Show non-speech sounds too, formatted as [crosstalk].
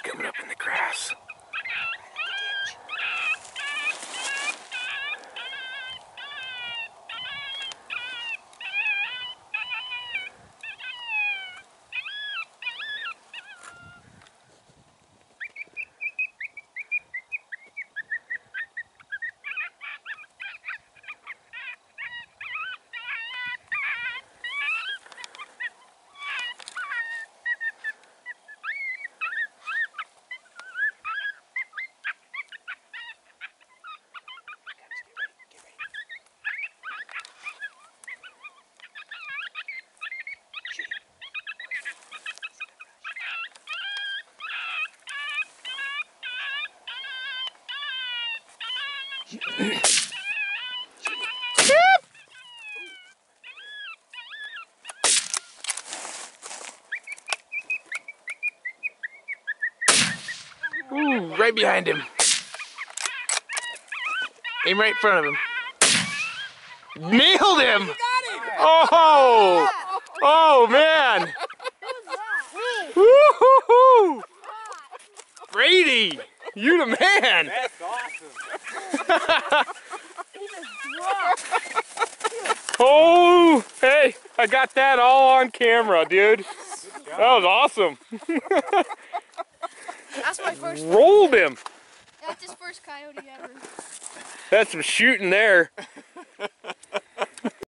coming up in the grass. Ooh, right behind him. Aim right in front of him. Nailed him! Oh! Oh man! Woo-hoo-hoo! Brady, you the man! That's awesome. [laughs] Oh, hey, I got that all on camera, dude. That was awesome. [laughs] That's my first. [laughs] Rolled him. That's his first coyote ever. That's some shooting there.